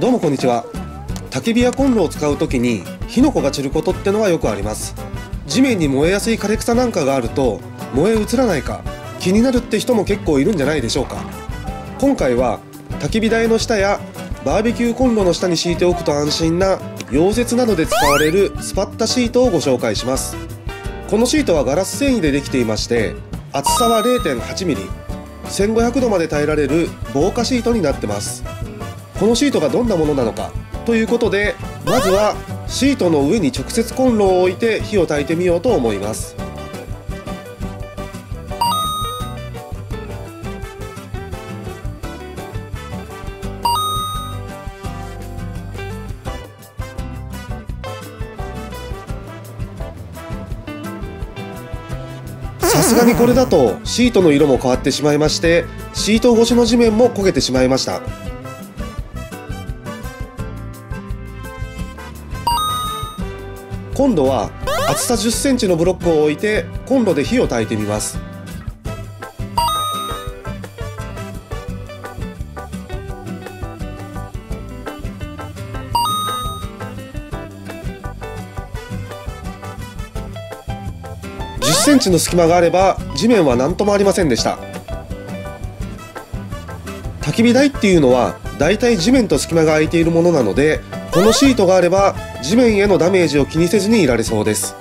どうもこんにちは。焚き火やコンロを使う時に火の粉が散ることってのはよくあります。地面に燃えやすい枯れ草なんかがあると燃え移らないか気になるって人も結構いるんじゃないでしょうか。今回は焚き火台の下やバーベキューコンロの下に敷いておくと安心な溶接などで使われるスパッタシートをご紹介します。このシートはガラス繊維でできていまして厚さは 0.8mm1500 度まで耐えられる防火シートになってます。このシートがどんなものなのかということでまずはシートの上に直接コンロを置いて火を焚いてみようと思います。さすがにこれだとシートの色も変わってしまいましてシート越しの地面も焦げてしまいました。今度は厚さ1 0センチのブロックを置いてコンロで火を焚いてみます。10センチの隙間があれば地面は何ともありませんでした。焚き火台っていうのはだいたい地面と隙間が空いているものなのでこのシートがあれば地面へのダメージを気にせずにいられそうです。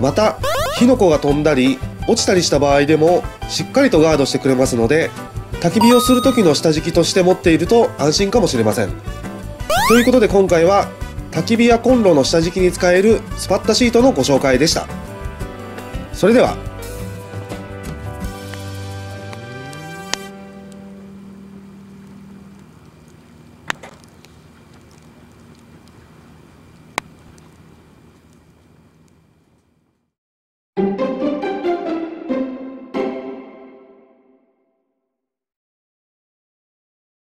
また火の粉が飛んだり落ちたりした場合でもしっかりとガードしてくれますので焚き火をする時の下敷きとして持っていると安心かもしれません。ということで今回は焚き火やコンロの下敷きに使えるスパッタシートのご紹介でした。それでは